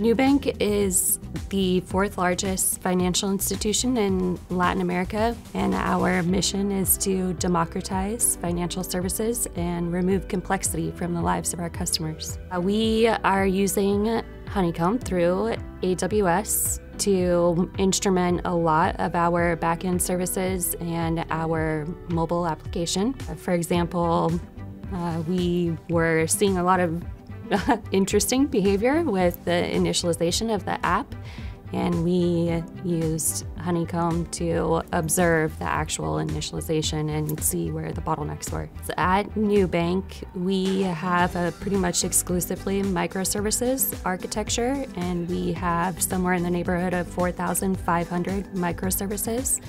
Nubank is the fourth largest financial institution in Latin America, and our mission is to democratize financial services and remove complexity from the lives of our customers. Uh, we are using Honeycomb through AWS to instrument a lot of our backend services and our mobile application. For example, uh, we were seeing a lot of interesting behavior with the initialization of the app and we used Honeycomb to observe the actual initialization and see where the bottlenecks were. So at Nubank, we have a pretty much exclusively microservices architecture, and we have somewhere in the neighborhood of 4,500 microservices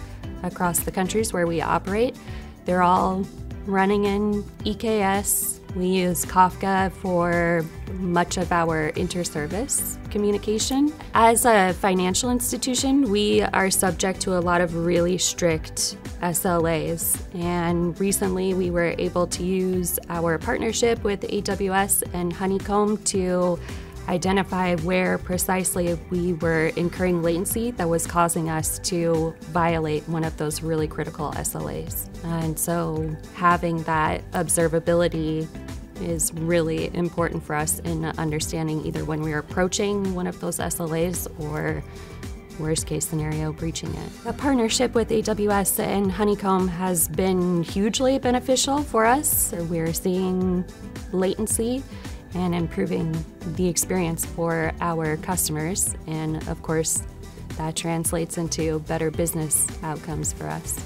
across the countries where we operate. They're all running in EKS. We use Kafka for much of our inter-service communication. As a financial institution, we are subject to a lot of really strict SLAs. And recently we were able to use our partnership with AWS and Honeycomb to identify where precisely we were incurring latency that was causing us to violate one of those really critical SLAs. And so having that observability is really important for us in understanding either when we're approaching one of those SLAs or worst case scenario, breaching it. The partnership with AWS and Honeycomb has been hugely beneficial for us. We're seeing latency and improving the experience for our customers. And of course, that translates into better business outcomes for us.